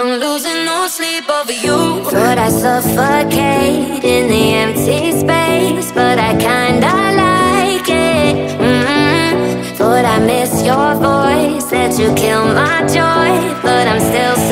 I'm losing no sleep over you. Thought I suffocate in the empty space, but I kinda like it. Mm -hmm. Thought I miss your voice, that you kill my joy, but I'm still.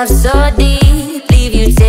love so deep, leave you